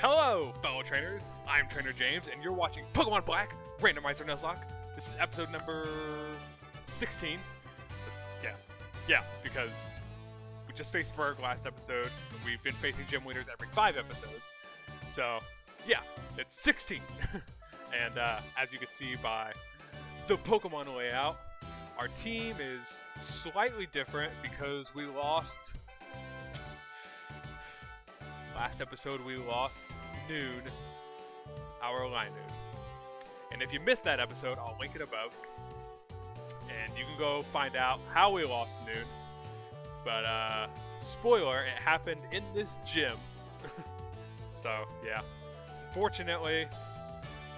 Hello, fellow trainers. I'm Trainer James, and you're watching Pokemon Black Randomizer Nuzlocke. This is episode number 16. Yeah, yeah, because we just faced Burgh last episode. We've been facing gym leaders every five episodes. So, yeah, it's 16. and uh, as you can see by the Pokemon layout, our team is slightly different because we lost Last episode we lost Noon, our Linoone. And if you missed that episode, I'll link it above. And you can go find out how we lost Noon. But, uh, spoiler, it happened in this gym. so, yeah. Fortunately,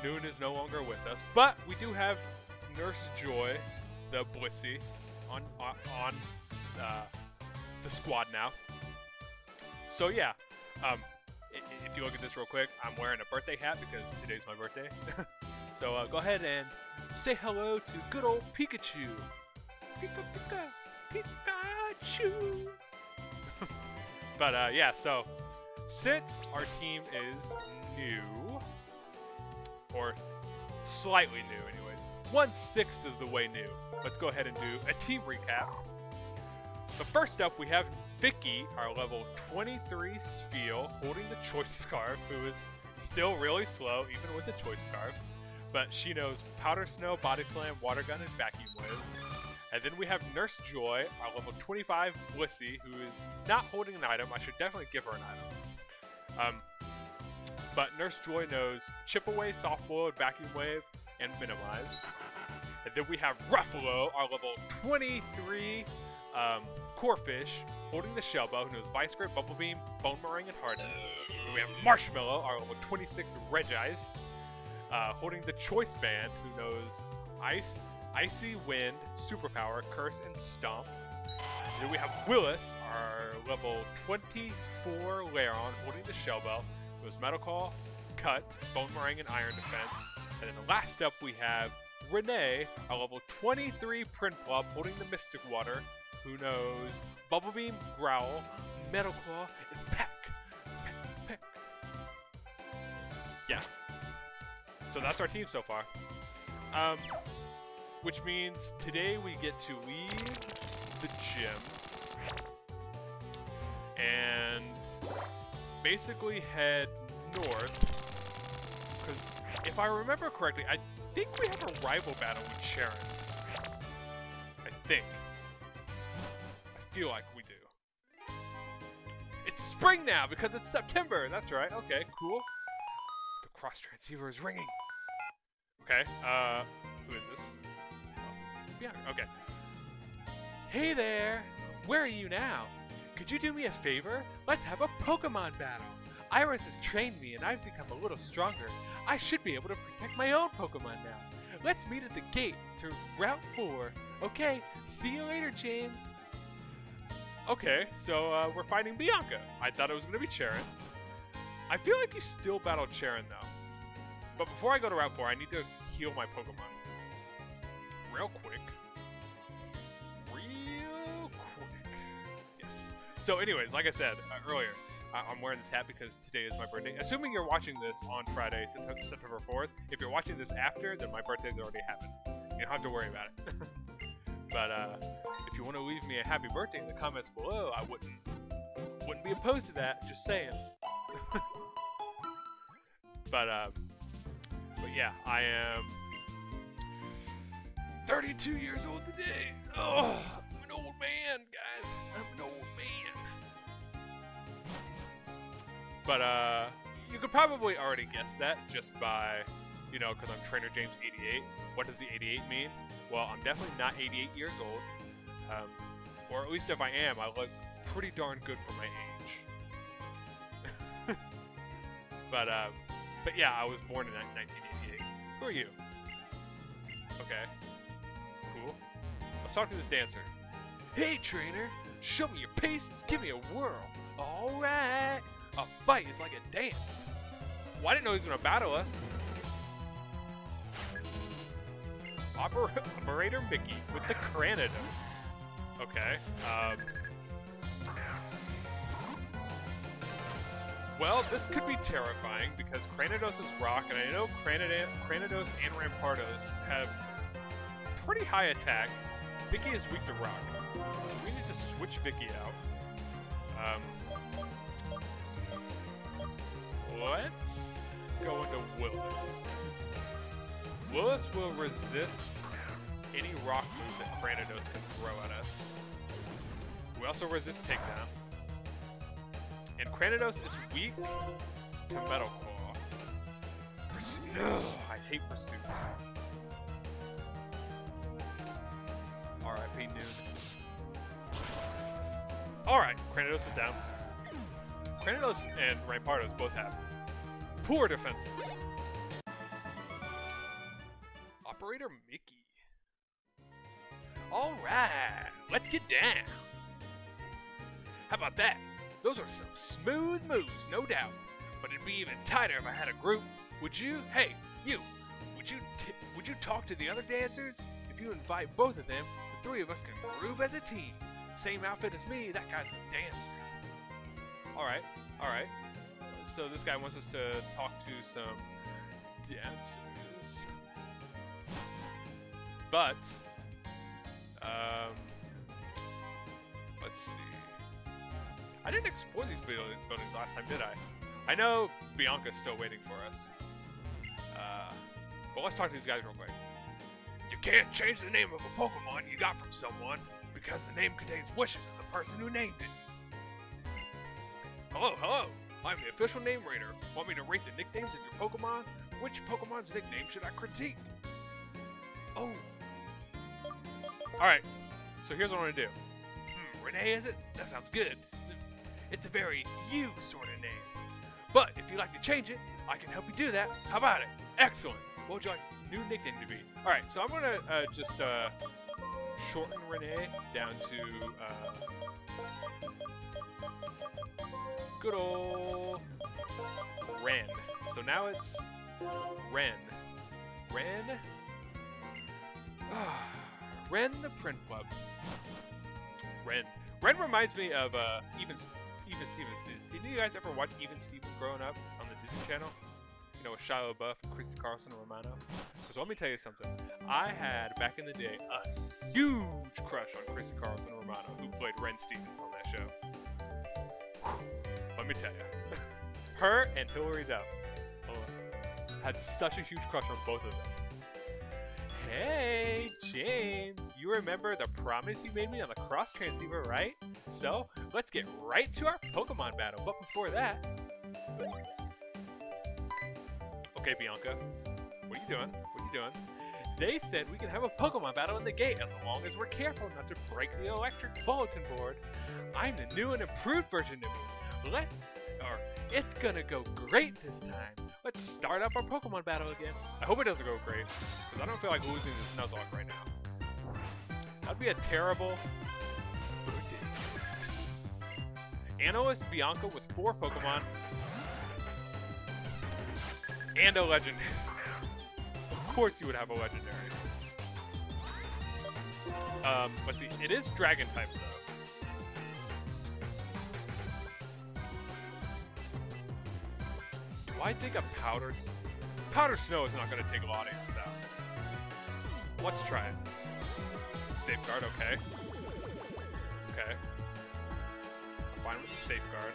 Noon is no longer with us. But we do have Nurse Joy, the Blissey, on, on, on uh, the squad now. So, yeah. Um, if you look at this real quick, I'm wearing a birthday hat because today's my birthday. so uh, go ahead and say hello to good old Pikachu. Pika Pika Pikachu. but uh, yeah, so since our team is new, or slightly new, anyways, one sixth of the way new. Let's go ahead and do a team recap. So first up, we have Vicky, our level 23 Spheal, holding the Choice Scarf, who is still really slow, even with the Choice Scarf. But she knows Powder Snow, Body Slam, Water Gun, and Vacuum Wave. And then we have Nurse Joy, our level 25 Blissey, who is not holding an item. I should definitely give her an item. Um, but Nurse Joy knows Chip Away, Soft Blow, Vacuum Wave, and Minimize. And then we have Ruffalo, our level 23 um, Corphish, holding the Shellbell, who knows Vice Grip, Bubble Beam, Bonemerang, and Harden. we have Marshmallow, our level 26 Regice, uh, holding the Choice Band, who knows Ice, Icy Wind, Superpower, Curse, and Stomp. Then we have Willis, our level 24 Lairon, holding the Shellbell, who knows Metal Claw, Cut, Bonemerang, and Iron Defense. And then the last up we have Renee, our level 23 Prinplup, holding the Mystic Water, who knows Bubble Beam, Growl, Metal Claw, and Peck. Peck, Peck. Yeah. So that's our team so far. Um, which means today we get to leave the gym and basically head north. Because if I remember correctly, I think we have a rival battle with Cheren. I think feel like we do. It's spring now because it's September. That's right. Okay, cool. The cross transceiver is ringing. Okay, uh, who is this? Oh, yeah, okay. Hey there! Where are you now? Could you do me a favor? Let's have a Pokemon battle. Iris has trained me and I've become a little stronger. I should be able to protect my own Pokemon now. Let's meet at the gate to Route 4. Okay, see you later, James. Okay, so uh, we're fighting Bianca. I thought it was going to be Cheren. I feel like you still battle Cheren, though. But before I go to Route 4, I need to heal my Pokemon. Real quick. Real quick. Yes. So anyways, like I said uh, earlier, I I'm wearing this hat because today is my birthday. Assuming you're watching this on Friday, September 4th. If you're watching this after, then my birthday's already happened. You don't have to worry about it. but, uh you want to leave me a happy birthday in the comments below, I wouldn't wouldn't be opposed to that. Just saying. but uh, but yeah, I am 32 years old today. Oh, I'm an old man, guys. I'm an old man. But uh, you could probably already guess that just by, you know, because I'm Trainer James 88. What does the 88 mean? Well, I'm definitely not 88 years old. Um, or at least if I am, I look pretty darn good for my age. but, uh, but yeah, I was born in 1988. Who are you? Okay. Cool. Let's talk to this dancer. Hey, trainer! Show me your paces, give me a whirl. Alright! A fight is like a dance. Well, I didn't know he was gonna battle us. Oper Operator Mickey with the Cranidos. Okay. Um, Well, this could be terrifying because Cranidos is rock, and I know Cranidos and Rampardos have pretty high attack. Vicky is weak to rock. So we need to switch Vicky out. Um, let's go into Willis. Willis will resist any rock move that Cranidos can throw at us. We also resist takedown. And Cranidos is weak to Metal Claw. Pursuit. Ugh, I hate Pursuit. R.I.P. Noon. Alright, Cranidos is down. Cranidos and Rampardos both have poor defenses. Alright, let's get down. How about that? Those are some smooth moves, no doubt. But it'd be even tighter if I had a group. Would you? Hey, you. Would you would you talk to the other dancers? If you invite both of them, the three of us can groove as a team. Same outfit as me, that guy's a dancer. Alright, alright. So this guy wants us to talk to some dancers. But, um, let's see. I didn't explore these buildings last time, did I? I know Bianca's still waiting for us. Uh, but let's talk to these guys real quick. You can't change the name of a Pokemon you got from someone because the name contains wishes of the person who named it. Hello, hello. I'm the official name rater. Want me to rate the nicknames of your Pokemon? Which Pokemon's nickname should I critique? Oh. Alright, so here's what I'm gonna do. Hmm, Renee is it? That sounds good. It's a very you sort of name. But if you'd like to change it, I can help you do that. How about it? Excellent. What would you like new nickname to be? All right, so I'm gonna uh, just uh, shorten Renee down to uh, good old Ren. So now it's Ren. Ren. Ren the Print Club. Ren. Ren reminds me of uh, even even Stevens. Did, you guys ever watch Even Stevens growing up on the Disney Channel? You know, with Shia LaBeouf, Christy Carlson, Romano. Because let me tell you something. I had, back in the day, a huge crush on Christy Carlson Romano, who played Ren Stevens on that show. Let me tell you. Her and Hilary Duff oh, had such a huge crush on both of them. Hey, James, you remember the promise you made me on the cross transceiver, right? So, let's get right to our Pokemon battle. But before that... Okay, Bianca. What are you doing? What are you doing? They said we can have a Pokemon battle in the gate as long as we're careful not to break the electric bulletin board. I'm the new and improved version of me. Let's, or it's gonna go great this time. Let's start up our Pokemon battle again. I hope it doesn't go great, because I don't feel like losing to Nuzlocke right now. That'd be a terrible Analyst Bianca with four Pokemon. And a legend. of course you would have a legendary. Um, let's see. It is Dragon type though. I think a Powder... Powder Snow is not going to take Latias out. Let's try it. Safeguard, okay. Okay I'm fine with the safeguard.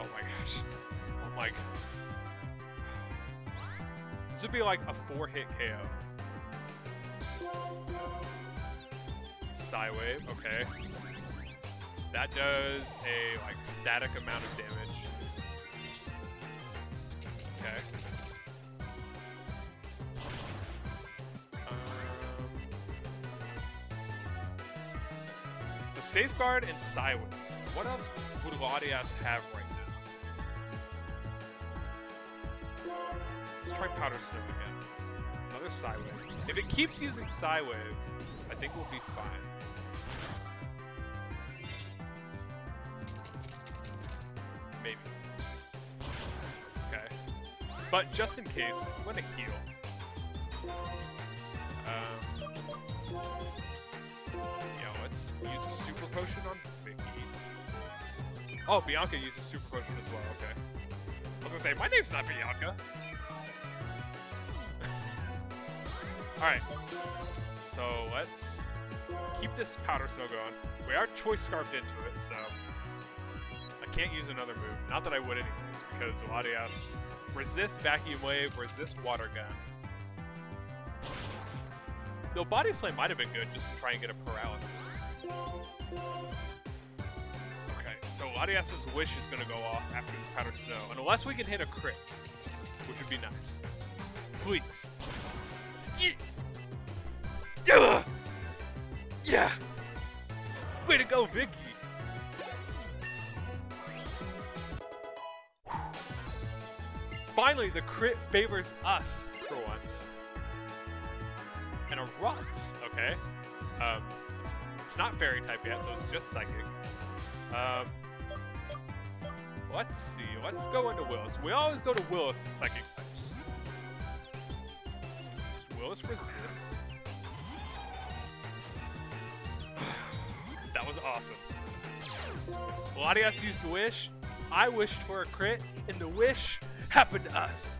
Oh my gosh. I'm like... This would be like a four-hit KO. Psywave, okay. That does a like static amount of damage. Okay. Um, so safeguard and Psywave. What else would Latias have right now? Let's try Powder Snow again. Another Psywave. If it keeps using Psywave, I think we'll be fine. But just in case, I'm gonna heal. Um, yeah, let's use a super potion on Vicky. Oh, Bianca uses super potion as well. Okay. I was gonna say my name's not Bianca. All right. So let's keep this powder snow going. We are choice scarfed into it, so I can't use another move. Not that I would anyways, because Latias resist vacuum wave, resist water gun. Though body slam might have been good just to try and get a paralysis. Okay, so Latias's wish is gonna go off after this powder snow, unless we can hit a crit, which would be nice. Please. Yeah. Yeah. Way to go, Vicky. Finally, the crit favors us for once. And a Rocks, okay. Um, it's, it's not fairy type yet, so it's just psychic. Um, let's see. Let's go into Willis. We always go to Willis for psychic types. Willis resists. that was awesome. Latias used the wish. I wished for a crit, and the wish happened to us.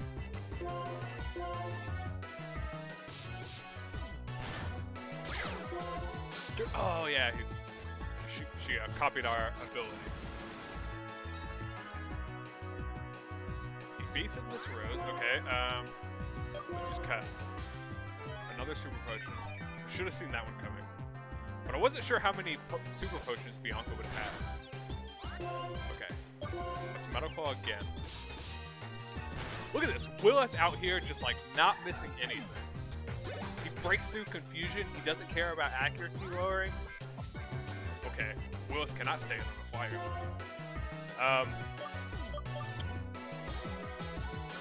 Oh yeah, he, she, she uh, copied our ability. Evasive this rose, okay. Um, let's use cut. Another super potion. Should have seen that one coming. But I wasn't sure how many po super potions Bianca would have. Okay. Let's Metal Claw again. Look at this. Willis out here just like not missing anything. He breaks through confusion. He doesn't care about accuracy lowering. Okay. Willis cannot stay on the flyer. Um,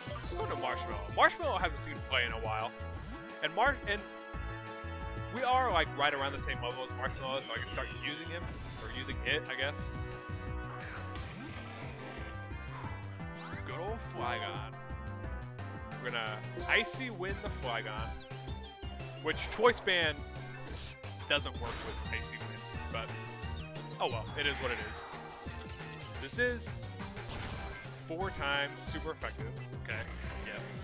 let's go to Marshmallow. Marshmallow hasn't seen play in a while. And Mar and we are like right around the same level as Marshmallow, so I can start using him or using it, I guess. Good old Flygon. We're gonna Icy Wind the Flygon, which Choice Band doesn't work with Icy Wind, but oh well, it is what it is. This is four times super effective. Okay, yes.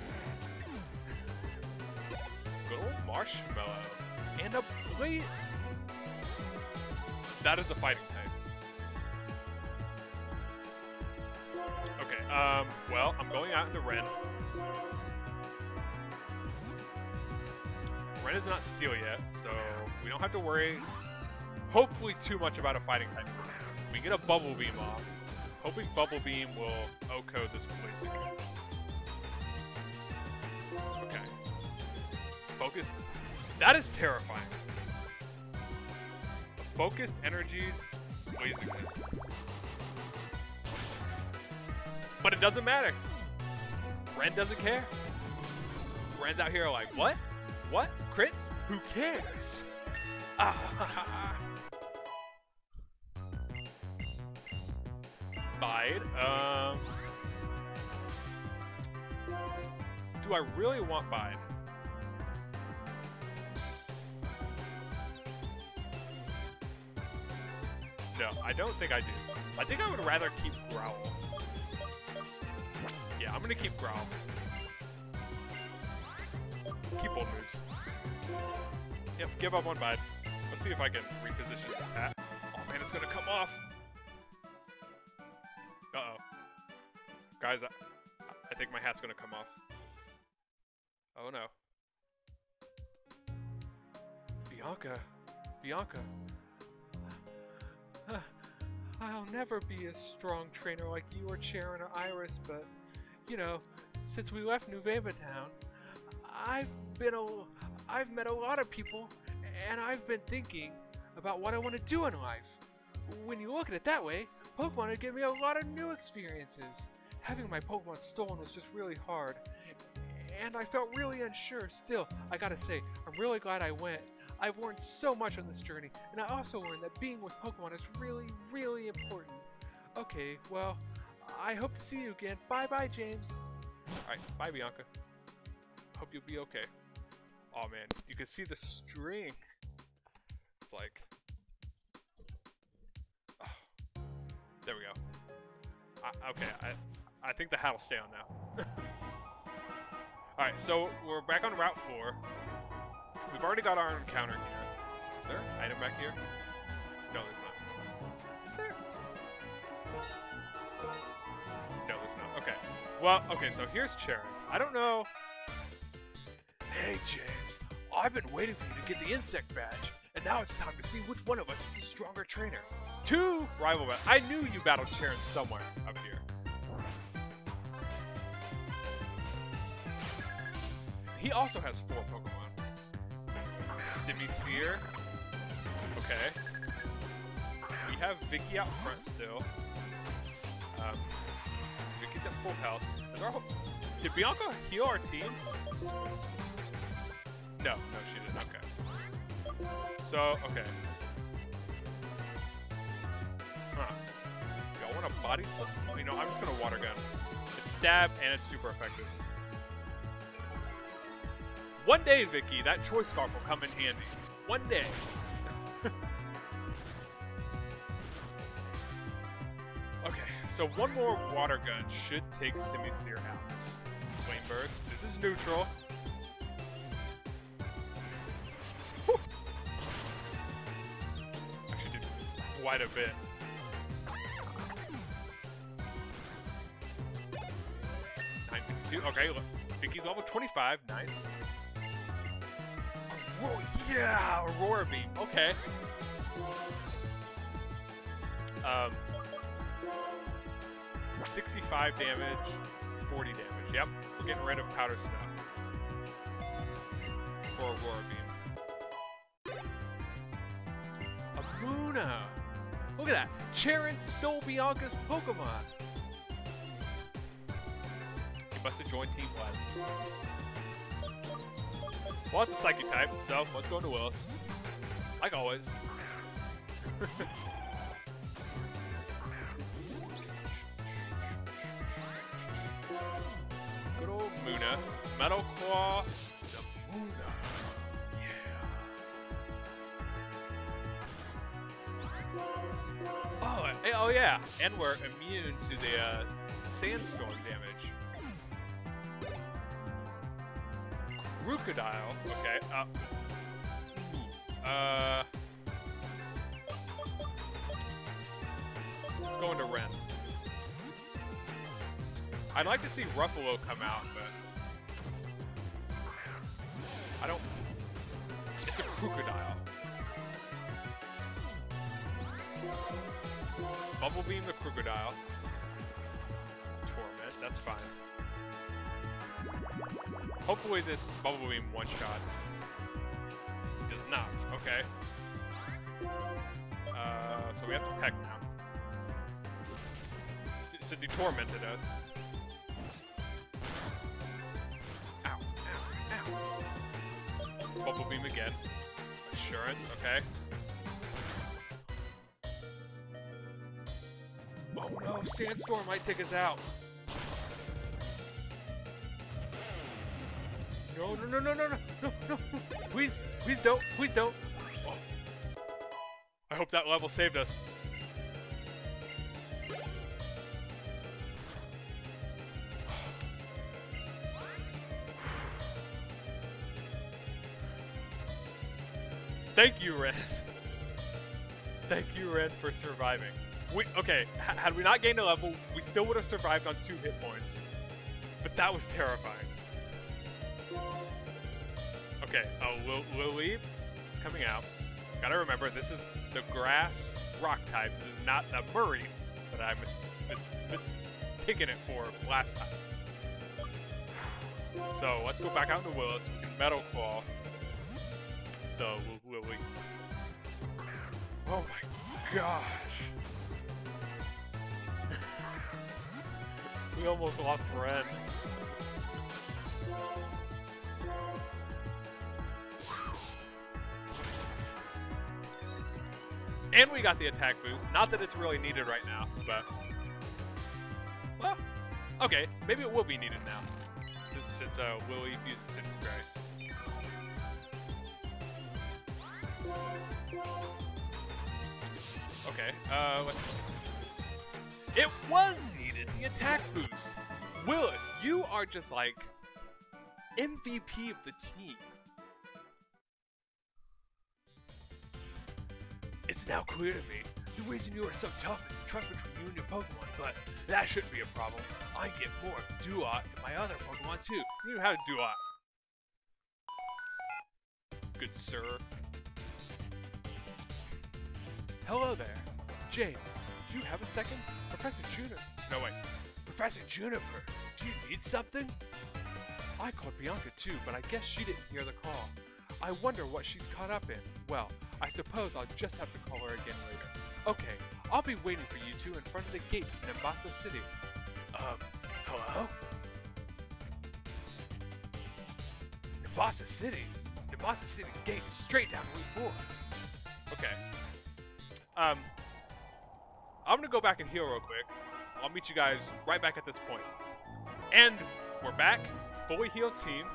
Good old Marshmallow. And a blade. That is a fighting type. Okay, um, well, I'm going out into Ren. Ren is not steel yet, so we don't have to worry, hopefully, too much about a fighting type. for now. We get a Bubble Beam off. Hoping Bubble Beam will O-code this place again. Okay. Focus. That is terrifying. A focused energy Blaziken. But it doesn't matter. Ren doesn't care. Ren's out here like, what? What? Crits? Who cares? Ah. Bide. Um. Do I really want Bide? No, I don't think I do. I think I would rather keep Growl. Yeah, I'm gonna keep Growl. Keep old moves. Yep, give up on Bide. Let's see if I can reposition this hat. Oh man, it's gonna come off. Uh-oh. Guys, I, I think my hat's gonna come off. Oh no. Bianca. Bianca. I'll never be a strong trainer like you or Cheren or Iris, but, you know, since we left Nuvema Town, I've been a, I've met a lot of people, and I've been thinking about what I want to do in life. When you look at it that way, Pokemon have given me a lot of new experiences. Having my Pokemon stolen was just really hard, and I felt really unsure. Still, I gotta say, I'm really glad I went. I've learned so much on this journey, and I also learned that being with Pokemon is really, really important. Okay, well, I hope to see you again. Bye-bye, James. Alright, bye, Bianca. Hope you'll be okay. Oh man, you can see the string. It's like... Oh. There we go. I, okay, I, I think the hat will stay on now. Alright, so we're back on Route 4. We've already got our encounter here. Is there an item back here? No, there's not. Is there? No, there's not. Okay. Well, okay, so here's Cheren. I don't know... Hey, James. I've been waiting for you to get the insect badge, and now it's time to see which one of us is the stronger trainer. Two rival battles. I knew you battled Cheren somewhere up here. He also has four Pokemon. Simisear. Okay. We have Vicky out front still. Um, Vicky's at full health. Is our Did Bianca heal our team? No, no, she didn't. Okay. So, okay. Huh. Y'all want a body slam? You know, I'm just gonna water gun. It's stab and it's super effective. One day, Vicky, that choice scarf will come in handy. One day. okay, so one more water gun should take Simisear out. Flame Burst. This is neutral. Quite a bit. Okay, look. Vicky's level 25. Nice. Whoa, yeah, Aurora Beam. Okay. Um, 65 damage, 40 damage. Yep, we're getting rid of Powder Snow for Aurora Beam. Cheren stole Bianca's Pokemon! He must have joined Team Blood. Well, it's a Psychic type, so let's go into Willis. Like always. and we're immune to the uh, sandstorm damage. Krookodile. Okay. Uh. Uh. Let's Ren. I'd like to see Ruffalo come out, but Torment. That's fine. Hopefully this Bubble Beam one-shots. Does not. Okay. Uh, so we have to peck now. S since he tormented us. Ow, ow, ow. Bubble Beam again. Assurance, okay. Oh Sandstorm might take us out. No, no, no, no, no, no, no, no, Please, please don't, please don't. I hope that level saved us. Thank you, Red. Thank you, Red, for surviving. We, okay, had we not gained a level, we still would have survived on two hit points. But that was terrifying. Okay, oh, Lil Lily is coming out. Gotta remember, this is the grass rock type. This is not the Murray that I mis, mis, mis taking it for last time. So let's go back out into Willis. We can Metal Claw the Lily. Oh my gosh. We almost lost Ren. And we got the attack boost. Not that it's really needed right now, but... Well, okay. Maybe it will be needed now. Since, since uh, Willie uses Sitrus Berry. Okay, uh, let's... It was! The attack boost. Willis, you are just like MVP of the team. It's now clear to me the reason you are so tough is the trust between you and your Pokemon, but that shouldn't be a problem. I get more of Duat in my other Pokemon too. You have Duat. Good sir. Hello there. James, do you have a second? Professor Juniper. No, wait. Professor Juniper, do you need something? I called Bianca too, but I guess she didn't hear the call. I wonder what she's caught up in. Well, I suppose I'll just have to call her again later. Okay, I'll be waiting for you two in front of the gate in Nimbasa City. Um, hello? Nimbasa City's? Nimbasa City's gate is straight down Route 4. Okay. Um, I'm gonna go back and heal real quick. I'll meet you guys right back at this point. And we're back, fully healed team.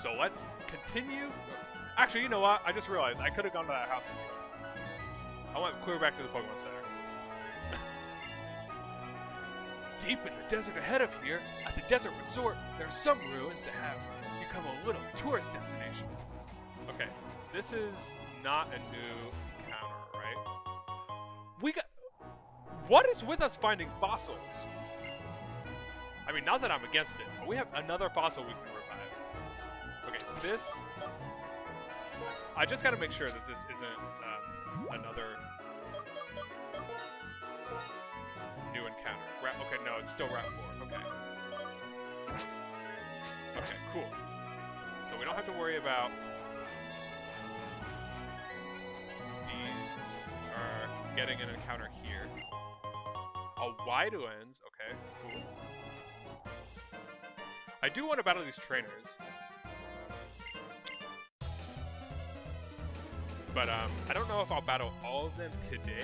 So let's continue. Actually, you know what? I just realized I could have gone to that house. I went clear back to the Pokemon Center. Deep in the desert ahead of here, at the Desert Resort, there are some ruins that have become a little tourist destination. Okay, this is not a new What is with us finding fossils? I mean, not that I'm against it, but we have another fossil we can revive. Okay, this... I just gotta make sure that this isn't um, another new encounter. Rat, okay, no, it's still Rat 4. Okay. Okay, cool. So we don't have to worry about these are getting an encounter here. A wide lens, okay, cool. I do want to battle these trainers. But um, I don't know if I'll battle all of them today.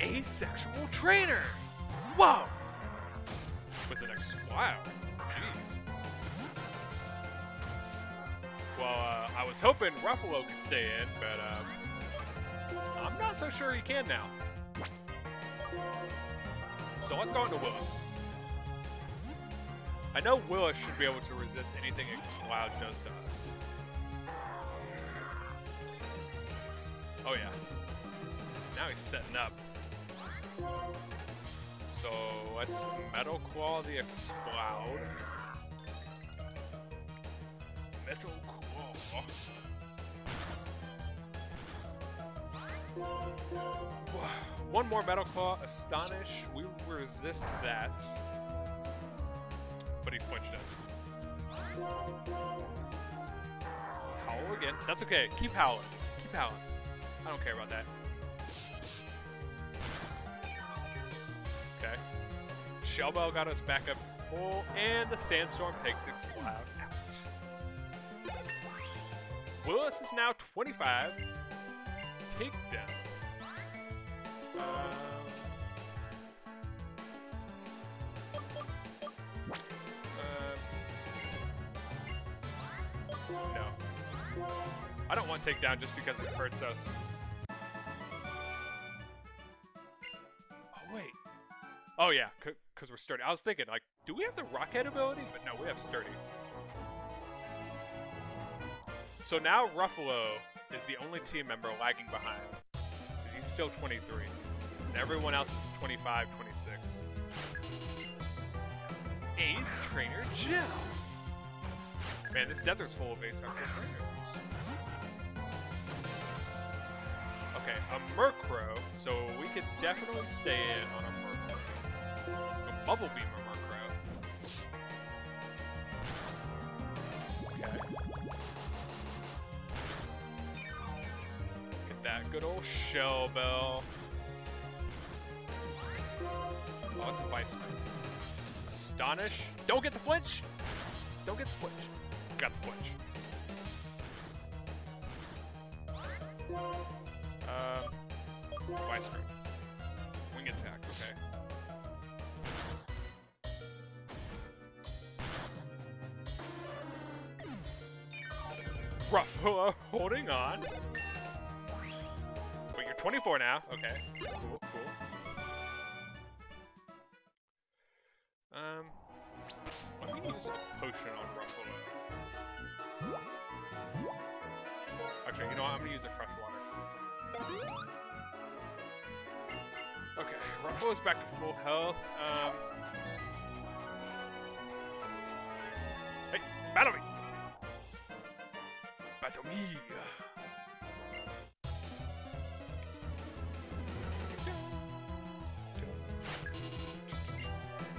An asexual trainer! Whoa! With an next Wow. Jeez. Well, uh, I was hoping Ruffalo could stay in, but um, I'm not so sure he can now. So let's go into Willis. I know Willis should be able to resist anything Exploud does to us. Oh yeah. Now he's setting up. So let's Metal Claw the Exploud. Metal Claw. One more Metal Claw, Astonish. We resist that. But he flinched us. Howl again. That's okay. Keep howling. Keep howling. I don't care about that. Okay. Shell Bell got us back up full, and the Sandstorm takes Exploud out. Willis is now 25. Takedown. I don't want takedown just because it hurts us. Oh, wait. Oh, yeah, because we're sturdy. I was thinking, like, do we have the rocket ability? But no, we have sturdy. So now Ruffalo is the only team member lagging behind. He's still 23. And everyone else is 25, 26. Ace Trainer Gel. Man, this desert's full of Ace trainers. Okay, a Murkrow, so we could definitely stay in on a Murkrow. A Bubble Beam a Murkrow. Okay. Get that good old Shell Bell. Vice Astonish. Don't get the flinch! Don't get the flinch. Got the flinch. Um. Wing attack, okay. Ruffalo holding on. Wait, you're 24 now. Okay, cool.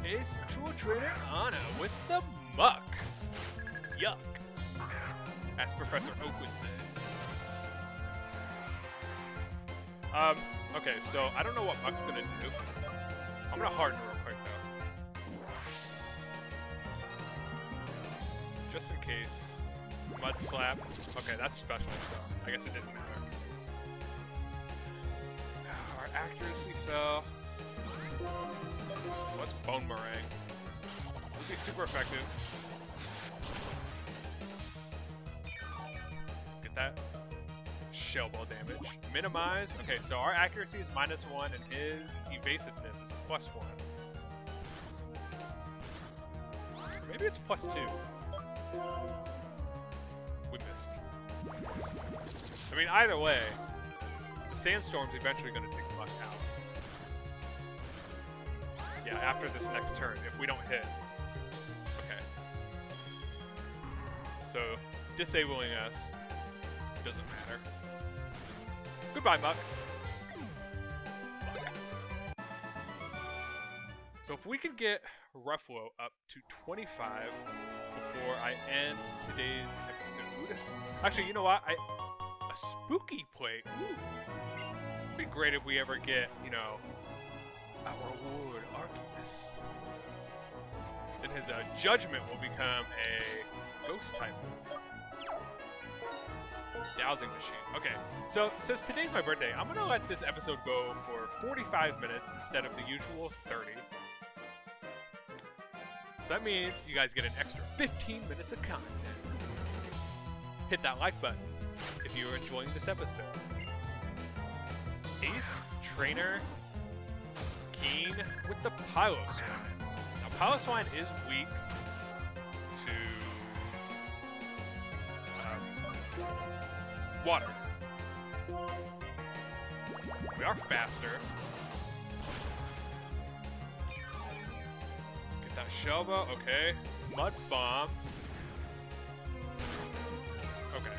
A sexual trainer Anna with the Muk. Yuck. As Professor Oak would say. Um, okay, so I don't know what Muk's gonna do. I'm gonna harden real quick though. Just in case. Mud slap. Okay, that's special, so I guess it didn't matter. Our accuracy fell. What's Bonemerang? Would be super effective. Get that? Shell ball damage. Minimize. Okay, so our accuracy is minus one and his evasiveness is plus one. Maybe it's plus two. We missed. I mean, either way, the sandstorm's eventually going after this next turn, if we don't hit. Okay. So, disabling us doesn't matter. Goodbye. Muk. So if we could get Ruffalo up to 25 before I end today's episode. Actually, you know what? I a spooky plate. Ooh. It'd be great if we ever get, you know, his uh, judgment will become a ghost type move. Dowsing machine. Okay, so since today's my birthday, I'm gonna let this episode go for 45 minutes instead of the usual 30. So that means you guys get an extra 15 minutes of content. Hit that like button if you are enjoying this episode. Ace, Trainer, Keen with the Piloswine. Now, Piloswine is weak to um, water. We are faster. Get that Shelba, okay. Mud Bomb. Okay.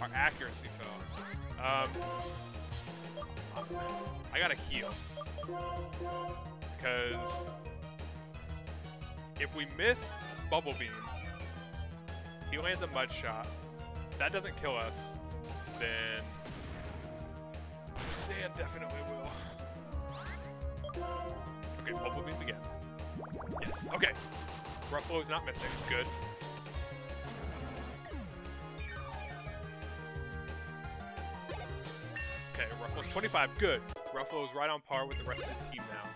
Our accuracy fell. Um, I gotta heal. Because if we miss Bubble Beam, he lands a Mud Shot. That doesn't kill us, then the sand definitely will. Okay, Bubble Beam again. Yes, okay. Ruffalo's not missing, good. Okay, Ruffalo's 25, good. Ruffalo's right on par with the rest of the team now.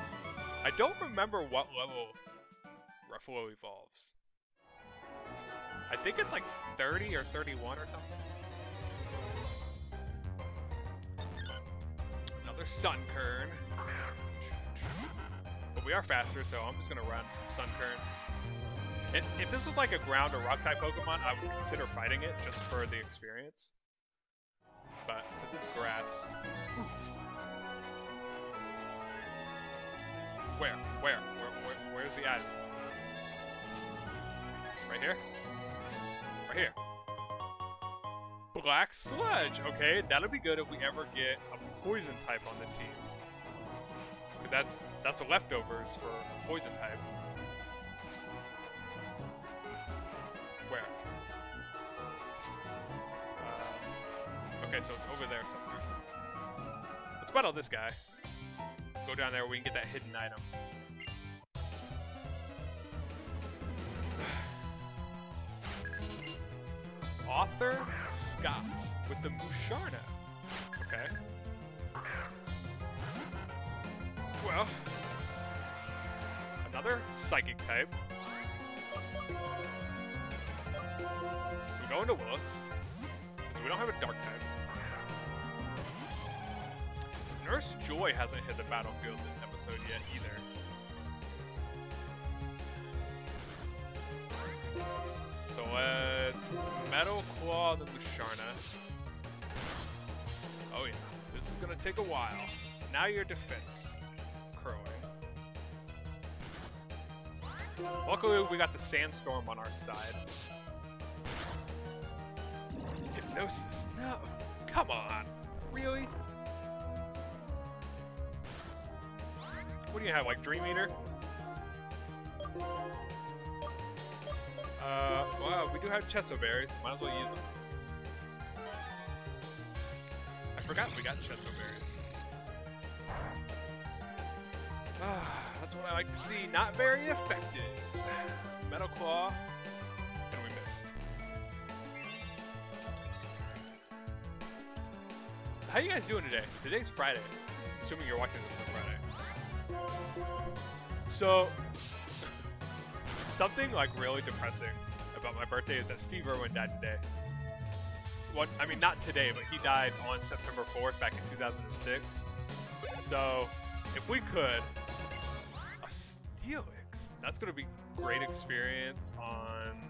I don't remember what level Ruffalo evolves. I think it's like 30 or 31 or something. Another Sunkern. But we are faster, so I'm just gonna run Sunkern. And if this was like a ground or rock type Pokemon, I would consider fighting it just for the experience. But since it's grass. Where? Where? Where, where? Where's the item? Right here? Right here. Black Sludge. Okay, that'll be good if we ever get a poison type on the team. That's that's a leftovers for poison type. Where? Uh, okay, so it's over there somewhere. Let's battle this guy. Go down there, we can get that hidden item. Author Scott with the Musharna. Okay. Well, another psychic type. We're going to Willis, because we don't have a dark type. Nurse Joy hasn't hit the battlefield this episode yet either. So uh, let's Metal Claw the Musharna. Oh yeah, this is gonna take a while. Now your defense, Crow. Luckily, we got the Sandstorm on our side. Hypnosis, no. Come on. Really? What do you have, like Dream Eater? Uh, wow, we do have Chesto Berries. Might as well use them. I forgot we got Chesto Berries. Ah, that's what I like to see. Not very effective. Metal Claw. And we missed. How you guys doing today? Today's Friday. Assuming you're watching this. So, something like really depressing about my birthday is that Steve Irwin died today. What I mean, not today, but he died on September 4th back in 2006. So, if we could, a Steelix. That's gonna be great experience on.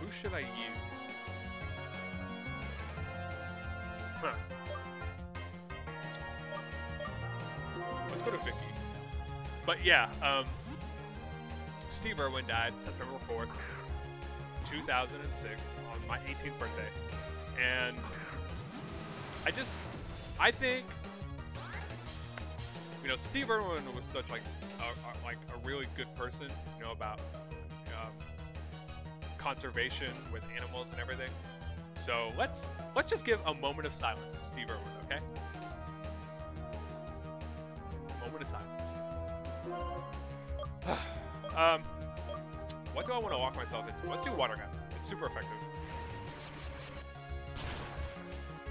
Who should I use? But yeah, um, Steve Irwin died September 4th, 2006, on my 18th birthday. And I just, I think, you know, Steve Irwin was such like a, a like a really good person, you know, about um, conservation with animals and everything. So let's let's just give a moment of silence to Steve Irwin, okay? Silence. um, what do I want to lock myself into? Let's do water gun. It's super effective.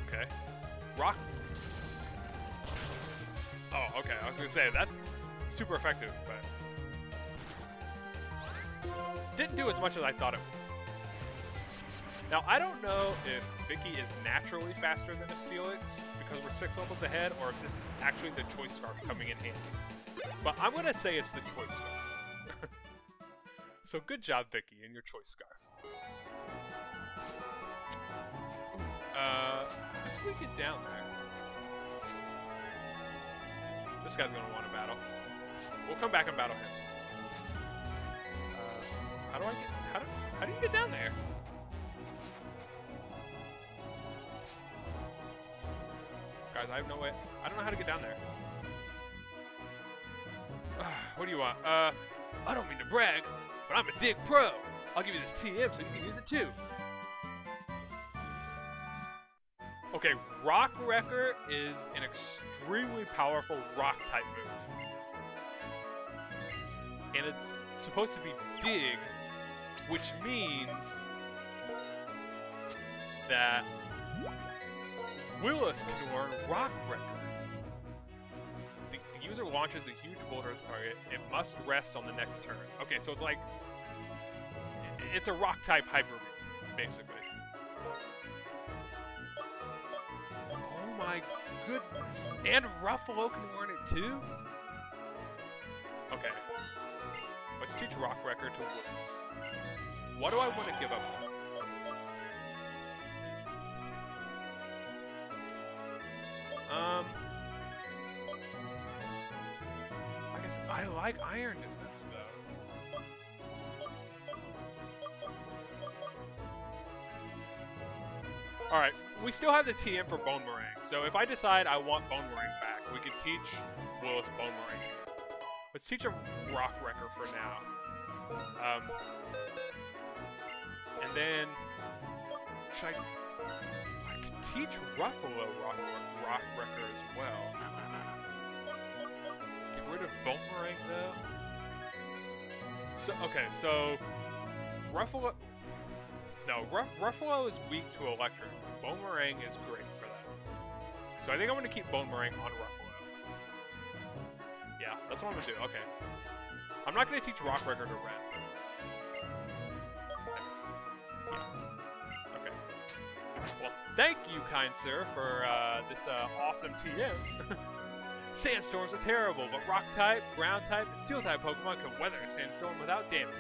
Okay. Rock. Oh, okay. I was gonna say that's super effective, but didn't do as much as I thought it would. Now, I don't know if Vicky is naturally faster than a Steelix because we're six levels ahead, or if this is actually the Choice Scarf coming in handy. But I'm going to say it's the Choice Scarf. so good job, Vicky, in your Choice Scarf. Uh, how do we get down there? This guy's going to want to battle. We'll come back and battle him. Uh, how do I get... How do, how do you get down there? Guys, I have no way. I don't know how to get down there. What do you want? Uh, I don't mean to brag, but I'm a dig pro. I'll give you this TM so you can use it too. Okay, Rock Wrecker is an extremely powerful rock type move. And it's supposed to be dig, which means that Willis can Rock Wrecker. The, the, user launches a huge boulder at the target. It must rest on the next turn. Okay, so it's like... It's a rock-type hybrid, basically. Oh my goodness. And Ruffalo can learn it too? Okay. Let's teach Rock Wrecker to Willis. What do I want to give up? I like Iron Defense though. All right, we still have the TM for Bonemerang, so if I decide I want Bonemerang back, we can teach Willis Bonemerang. Let's teach him Rock Wrecker for now. Um, and then, should I teach Ruffalo Rock, rock Wrecker as well. Rid though. So okay, so Ruffalo. No, Ruff, Ruffalo is weak to Electric. Bonemerang is great for that. So I think I'm gonna keep Bonemerang on Ruffalo. Yeah, that's what I'm gonna do. Okay. I'm not gonna teach Rock Wrecker to Ren. Well, thank you, kind sir, for uh, this uh, awesome TM. Sandstorms are terrible, but Rock type, Ground type, and Steel type Pokemon can weather a sandstorm without damage.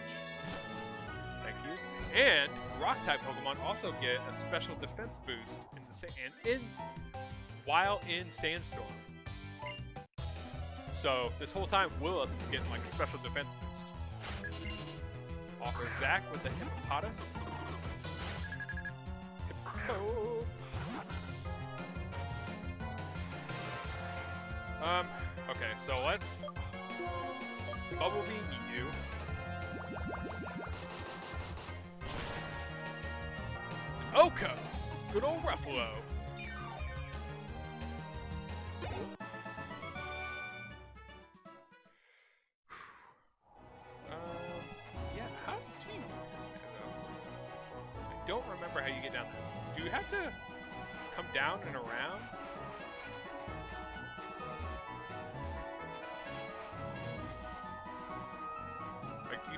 Thank you. And Rock type Pokemon also get a special defense boost in the sa- and in while in Sandstorm. So this whole time, Willis is getting like a special defense boost. Offer Zack with the Hippopotas. Hippopotas. So let's Bubblebee eat you. It's an Oka! Good old Ruffalo.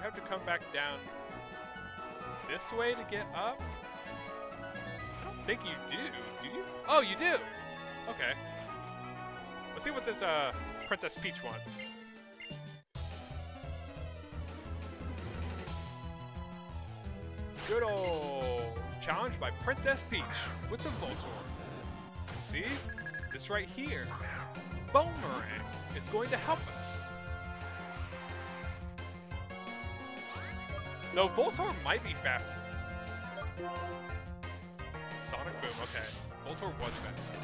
Have to come back down this way to get up? I don't think you do, do you? Oh, you do! Okay. Let's see what this, uh, Princess Peach wants. Good old challenge by Princess Peach with the Voltorb. See? This right here. Bonemerang is going to help us. Though Voltorb might be faster. Sonic Boom, okay. Voltorb was faster.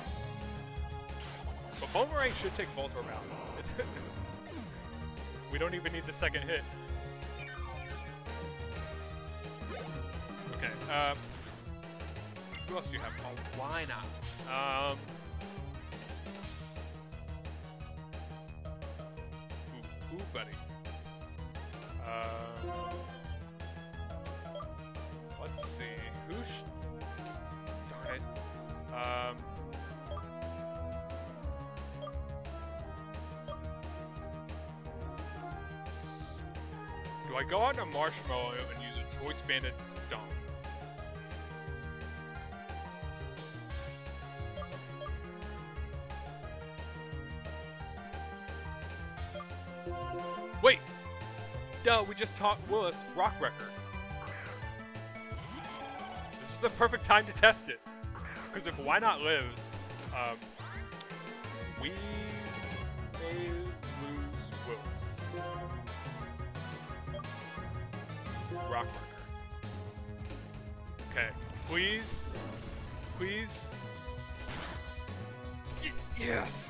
But Bonemerang should take Voltorb out. we don't even need the second hit. Okay, um... Who else do you have? Oh, why not? Um... Do I go on a marshmallow and use a choice banded stomp? Wait! Duh, we just taught Willis Rock Wrecker. This is the perfect time to test it. Because if Why Not lives, um, we Okay, please, please. Y yes,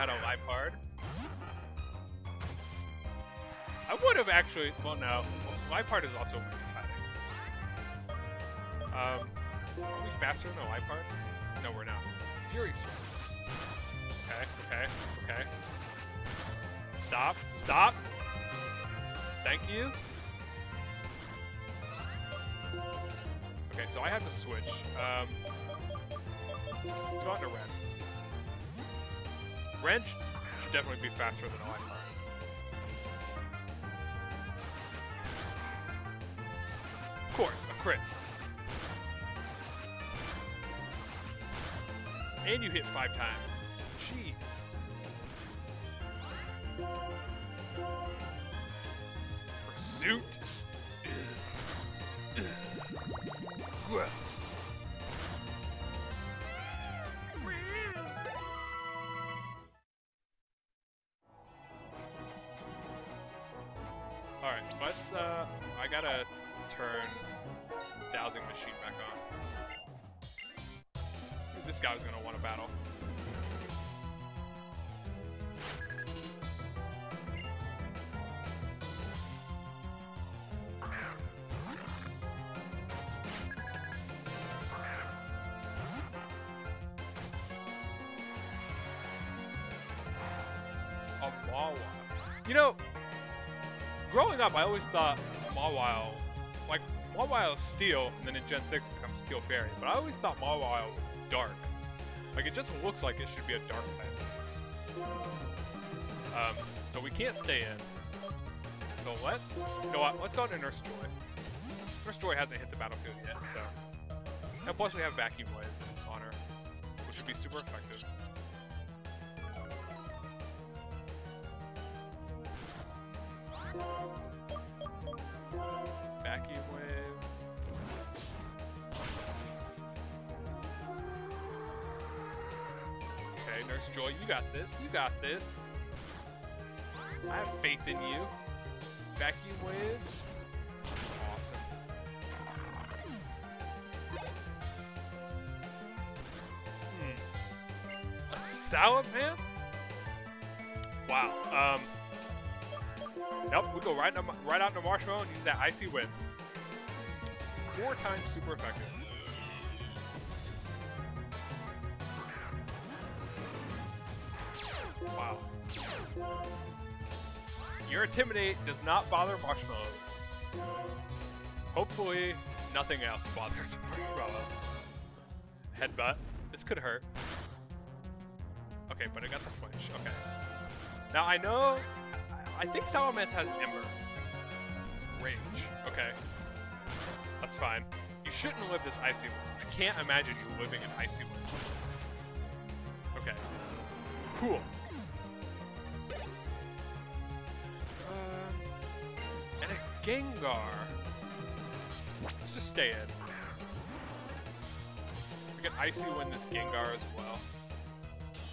had a Liepard. I would have actually. Well, no. Liepard is also fighting. Um, are we faster than a Liepard? No, we're not. Fury Swipes. Okay, okay, okay. Stop, stop! Thank you. Okay, so I have to switch. Um, let's go on to Ren. Ren sh- should definitely be faster than a Liepard. Of course, a crit. And you hit five times. Jeez. Pursuit. Gross. Guy was gonna want a battle. A Wawa. You know, growing up, I always thought Mawile, like Mawile is Steel, and then in Gen 6 it becomes Steel Fairy. But I always thought Mawile was dark. Like it just looks like it should be a dark type. Um, so we can't stay in. So let's go out. Let's go to Nurse Joy. Nurse Joy hasn't hit the battlefield yet, so. And plus we have Vacuum Wave on her, which would be super effective. Okay, Nurse Joy, you got this. You got this. I have faith in you. Vacuum Wave. Awesome. Hmm. Wow. Um. Yep, we go right, right out into Marshmallow and use that Icy Wind. Four times super effective. Your Intimidate does not bother Marshmallow. Hopefully, nothing else bothers Marshmallow. Headbutt. This could hurt. Okay, but I got the flinch. Okay. Now I know... I think Salamence has Ember. Range. Okay. That's fine. You shouldn't live this Icy Wind. I can't imagine you living an Icy Wind. Okay. Cool. Gengar. Let's just stay in. We can Icy win this Gengar as well.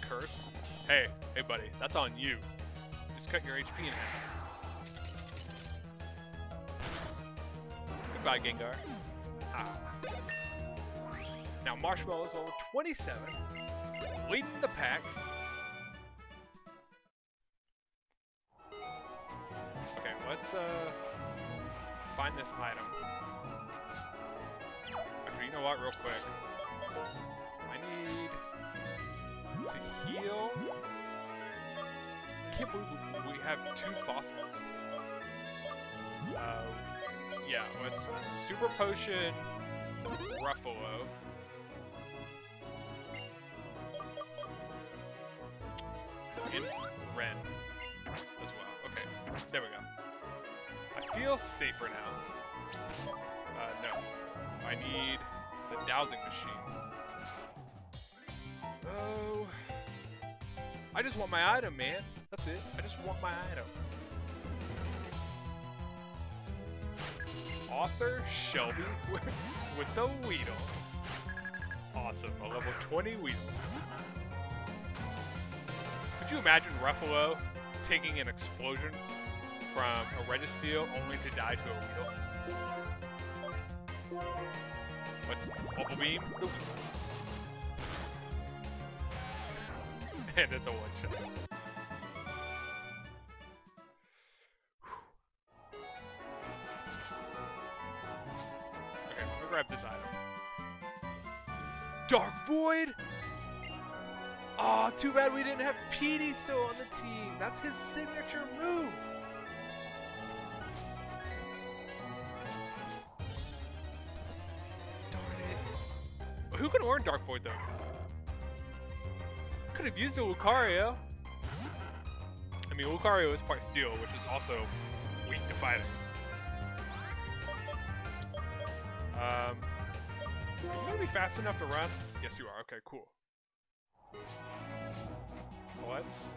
Curse. Hey, hey buddy, that's on you. Just cut your HP in half. Goodbye, Gengar. Ah. Now Marshmallow is level 27, leading the pack. Okay, let's uh find this item. Actually, you know what? Real quick, I need to heal. Can't believe we have two fossils. Uh, yeah, let's super potion Ruffalo. And Ren feel safer now. Uh, no. I need the dowsing machine. Oh. I just want my item, man. That's it. I just want my item. Author Shelby with, with the Weedle. Awesome. A level 20 Weedle. Could you imagine Ruffalo taking an explosion from a Registeel only to die to a Weedle? Let's Bubble Beam. And it's a one shot. Okay, I'm grab this item. Dark Void! Aw, oh, too bad we didn't have Petey still on the team. That's his signature move. Dark Void though? Could have used a Lucario. I mean, Lucario is part steel, which is also weak to fighting. Um, are you gonna be fast enough to run? Yes, you are. Okay, cool. Let's...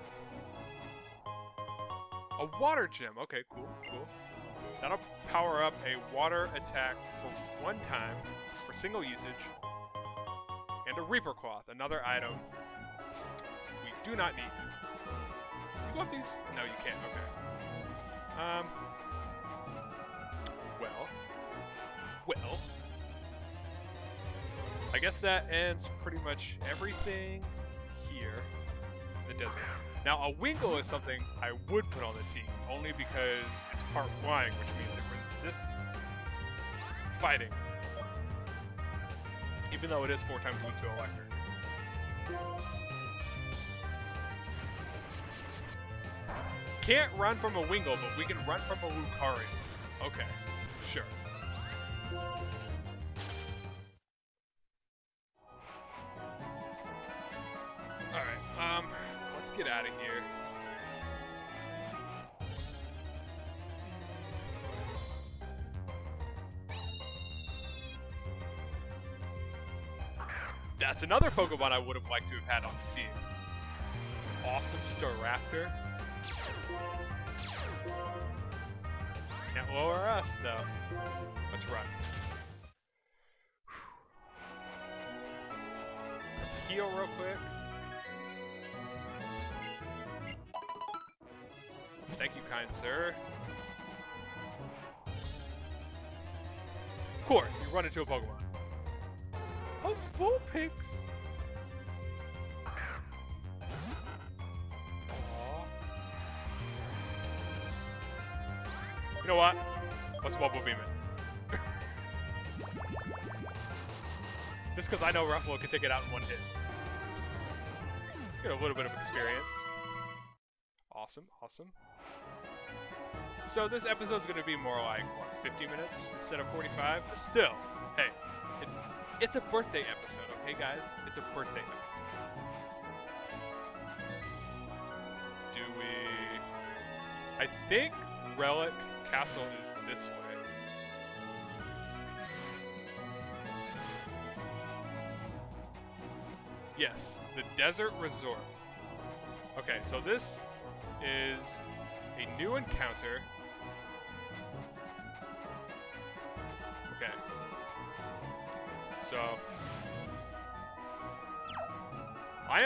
A water gem. Okay, cool, cool. That'll power up a water attack for one time for single usage. And a Reaper Cloth, another item we do not need. Can you go up these? No, you can't. Okay. Um. Well. Well. I guess that ends pretty much everything here in the desert. Now, a Wingull is something I would put on the team, only because it's part flying, which means it resists fighting. Even though it is four times weak to electric. can't run from a Wingull, but we can run from a Lucario. Okay, sure. Alright, um, let's get out of here. That's another Pokemon I would have liked to have had on the team. Awesome Staraptor. Can't lower us, though. Let's run. Let's heal real quick. Thank you, kind sir. Of course, you run into a Pokemon. Oh, Vulpix! Aw. You know what? Let's Bubble Beam it. Just because I know Ruffalo can take it out in one hit. Get a little bit of experience. Awesome, awesome. So this episode's gonna be more like, what, 50 minutes instead of 45? But still, it's a birthday episode, okay guys? It's a birthday episode. Do we... I think Relic Castle is this way. Yes, the Desert Resort. Okay, so this is a new encounter.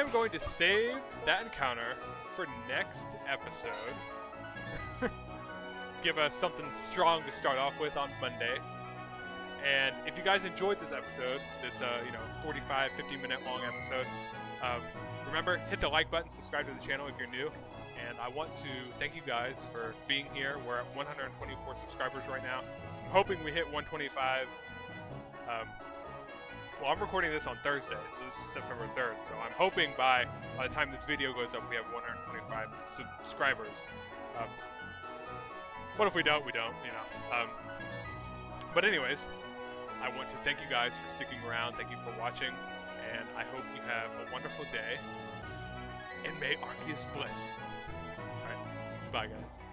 Am going to save that encounter for next episode. Give us something strong to start off with on Monday. And if you guys enjoyed this episode, this uh, you know 45, 50 minute long episode, um, remember hit the like button, subscribe to the channel if you're new. And I want to thank you guys for being here. We're at 124 subscribers right now. I'm hoping we hit 125. Um, well, I'm recording this on Thursday, so this is September 3rd. So I'm hoping by by the time this video goes up, we have 125 subscribers. Um, what if we don't? We don't, you know. Um, but anyways, I want to thank you guys for sticking around. Thank you for watching, and I hope you have a wonderful day. And may Arceus bless you. All right, bye, guys.